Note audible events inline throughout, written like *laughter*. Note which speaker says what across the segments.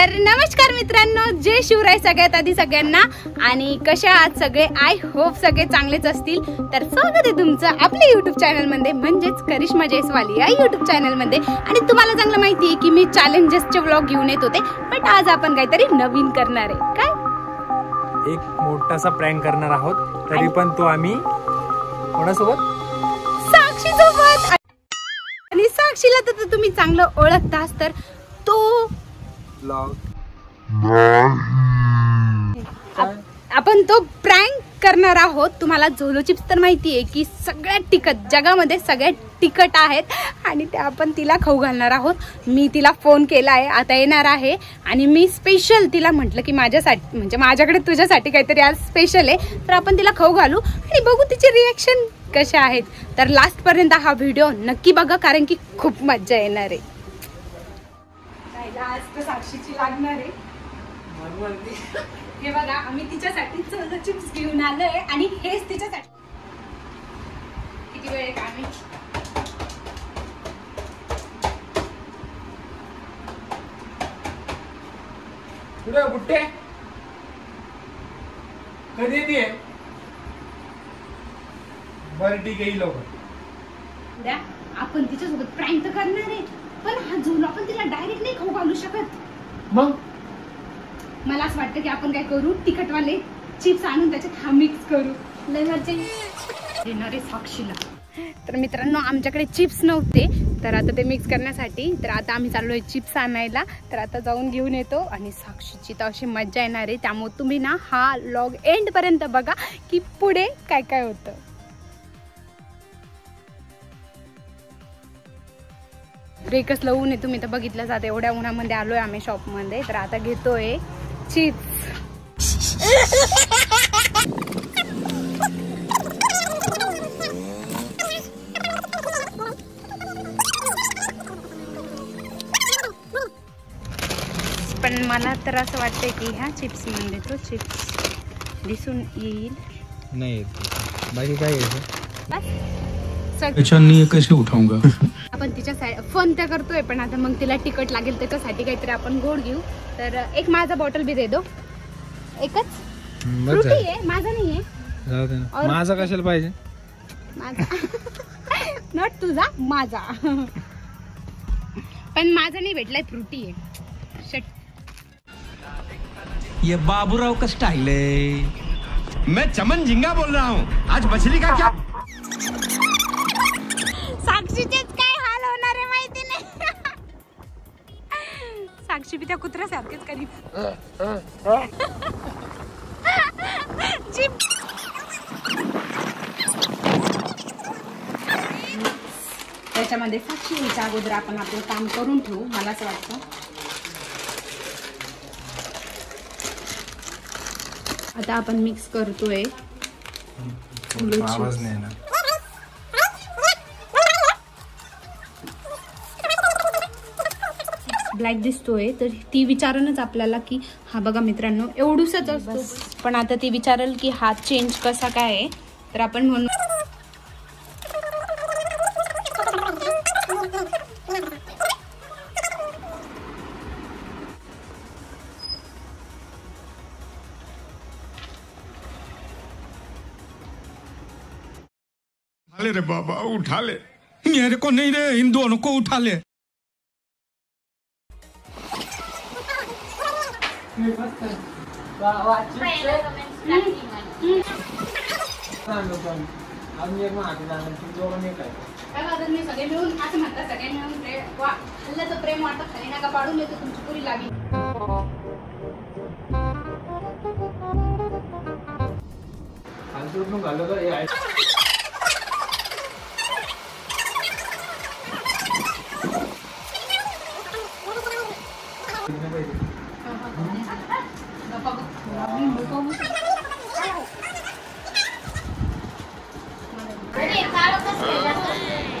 Speaker 1: तर नमस्कार मित्रांनो जय शिवराय सगळ्यात आधी सगळ्यांना. आणि कशा आहात सगळे? आय होप सगळे चांगलेच असतील. तर स्वागत आहे तुमचं आपल्या युट्यूब चॅनलमध्ये म्हणजेच करिश्मा जयस्वाली या युट्यूब चॅनलमध्ये आणि तुम्हाला चांगलं माहिती आहे की मी चॅलेंजेसचे व्लॉग घेऊन येत होते बट आज आपण काहीतरी नवीन करणार आहे. काय?
Speaker 2: एक मोठासा प्रँक करणार आहोत. तरी पण तो आम्ही कोणासोबत?
Speaker 1: साक्षी सोबत. आणि साक्षीला तर तुम्ही चांगलं ओळखतास तर तो आपण तो प्रँक करणार आहोत. तुम्हाला झोलो चिप्स तर माहिती आहे की सगळ्यात तिखट जगामध्ये सगळ्यात तिखट आहेत. आणि ते आपण तिला खाऊ घालणार आहोत. मी तिला फोन केला आहे. आता येणार आहे. आणि मी स्पेशल तिला म्हटलं की माझ्यासाठी म्हणजे माझ्याकडे तुझ्यासाठी काहीतरी आज स्पेशल आहे. तर आपण तिला खाऊ घालू. आणि बघू तिचे रिॲक्शन कसे आहेत. तर लास्टपर्यंत हा व्हिडिओ नक्की बघा कारण की खूप मज्जा येणार आहे. आज तर साक्षीची लागणार आहे. हे बघा आम्ही तिच्यासाठी चोलो चिप्स घेऊन आलोय आणि हेच तिच्यासाठी. किती वेळ आहे का आम्ही?
Speaker 2: कुठे कुठे कधी येते बरं ठीक आहे लवकर.
Speaker 1: उद्या आपण तिच्यासोबत प्रँक तर करणार आहे. पण हा झोलो आपण तिला डायरेक्ट नाही खाऊ घालू शकत.
Speaker 2: मग?
Speaker 1: मला असं वाटतं की आपण काय करू तिखटवाले चिप्स आणून त्याच्यात हा मिक्स करू. लय मजा येणार आहे साक्षीला. तर मित्रांनो आमच्याकडे चिप्स नव्हते तर आता ते मिक्स करण्यासाठी तर आता आम्ही चाललो आहे चिप्स आणायला. तर आता जाऊन घेऊन येतो आणि साक्षीची तर अशी मजा येणार आहे. त्यामुळे तुम्ही ना हा लॉग एंडपर्यंत बघा की पुढे काय काय होतं. रे कसलं ऊन आहे तुम्ही तर बघितलं जात एवढ्या उन्हामध्ये आलोय आम्ही शॉपमध्ये तर आता घेतोय चिप्स. पण मला तर असं वाटतंय की ह्या चिप्समध्ये तो चिप्स दिसून येईल.
Speaker 2: नाही बाकी काय
Speaker 3: कैसे उठाऊंगा. *laughs*
Speaker 1: आपण तिच्या साईड फोन त्या करतोय पण आता मग तिला तिकट लागेल त्याच्यासाठी काहीतरी आपण गोड घेऊ. तर एक माझा बॉटल बी दे दो. एकच? फ्रुटी. आहे माझा नाही आहे
Speaker 2: माझा कशाला पाहिजे?
Speaker 1: माझा. *laughs* नट तुझा माझा. पण माझा नाही भेटलाय फ्रुटी आहे. शट
Speaker 3: ये बाबूराव का स्टाइल है?
Speaker 4: मैं चमन झिंगा बोल रहा हूँ। आज मछली का क्या?
Speaker 1: साक्षीचेच साक्षी बी त्या कुत्र्यासारखेच करी त्याच्यामध्ये साक्षी यायच्या अगोदर आपण आपलं काम करून ठेवू मला असं वाटतं. आता आपण मिक्स करतोय.
Speaker 2: आवाज नाही ना
Speaker 1: ब्लॅक दिसतोय तर ती विचारणच आपल्याला की हा बघा मित्रांनो एवढूसच असतो. पण आता ती विचारल की हा चेंज कसा काय आहे? तर आपण म्हणू
Speaker 4: उठा ले रे बाबा उठा ले
Speaker 3: मेरे को नहीं रे? इन दोनों को उठा ले
Speaker 1: आम्ही सगळे मिळून असं म्हणतात सगळे मिळून प्रेम वा हल्ल्याचं प्रेम वाटतं खाली नका पाडून येतो तुमची पुरी लागली
Speaker 5: खालचं Napagod. Grabe, magkaw mo siya. Dali, parang kasi.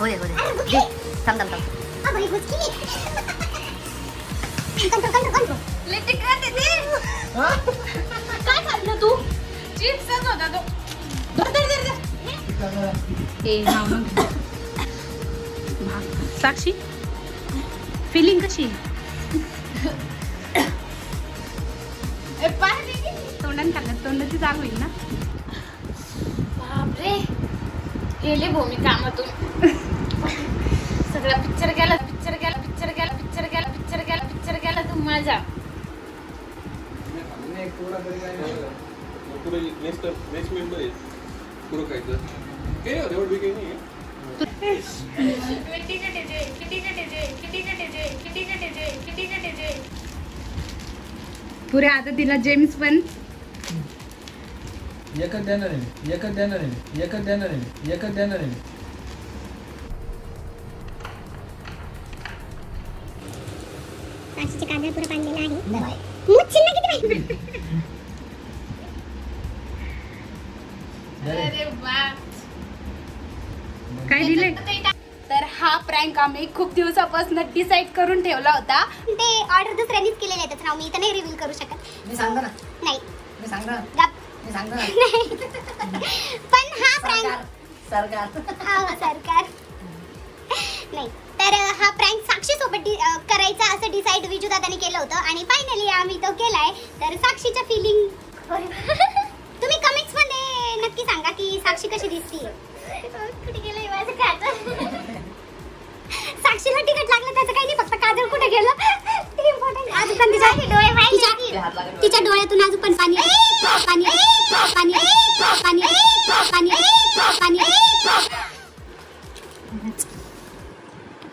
Speaker 5: हो दे हो दे. थांब थांब थांब.
Speaker 1: काय खाल्लं तू चिप्सच होता तो. साक्षी फिलिंग कशी तोंडाने खाल्लं तोंडाची जाग होईल ना
Speaker 6: बापरे गेली भूमी कामातून. सगळा पिक्चर गेला पिक्चर गेला पिक्चर गेला पिक्चर गेला पिक्चर गेला पिक्चर गेला तू माझा
Speaker 7: पुरे
Speaker 6: किती
Speaker 1: आता तिला जेम्स पण
Speaker 8: एकच देणार आहे मी. एकच देणार आहे मी. एकच देणार आहे मी. एकच देणार आहे मी.
Speaker 5: काशीचे काजळ पुरं बांधलेलं आहे मुच्छिन ना किती पाहिजे *laughs*
Speaker 6: अरे वा
Speaker 1: काय दिले तर हा प्रँक आम्ही खूप दिवसापासून डिसाईड करून ठेवला होता
Speaker 5: ते ऑर्डर दुसऱ्यांनीच केलेले आहे त्याचं नाव मी इथं नाही रिव्हील करू शकत
Speaker 9: मी सांगतो ना
Speaker 5: नाही
Speaker 9: मी
Speaker 5: गप.
Speaker 9: मी सांगतो ना.
Speaker 5: पण हा प्रँक
Speaker 9: सरकार सरकार.
Speaker 5: हा नाही. तर हा प्रँक साक्षी सोबत करायचा असं डिसाईड विजू दादानी केलं होतं. आणि फायनली आम्ही तो केलाय. तर साक्षीच्या फिलिंग *laughs* तुम्ही कमेंट्समध्ये नक्की सांगा की साक्षी कशी दिसतीये *laughs* तिच्या डोळ्यातून अजून पण पाणी पाणी पाणी पाणी पाणी पाणी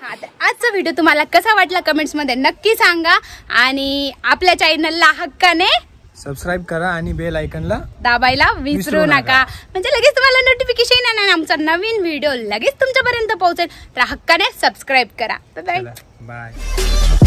Speaker 1: हा आजचा व्हिडिओ तुम्हाला कसा वाटला कमेंट्समध्ये नक्की सांगा. आणि आपल्या चॅनलला हक्काने
Speaker 2: सबस्क्राईब करा आणि बेल आयकनला
Speaker 1: दाबायला विसरू
Speaker 2: नका.
Speaker 1: म्हणजे लगेच तुम्हाला नोटिफिकेशन येणार आणि आमचा नवीन व्हिडिओ लगेच तुमच्यापर्यंत पोहोचेल. तर हक्काने सबस्क्राईब करा. Bye
Speaker 2: bye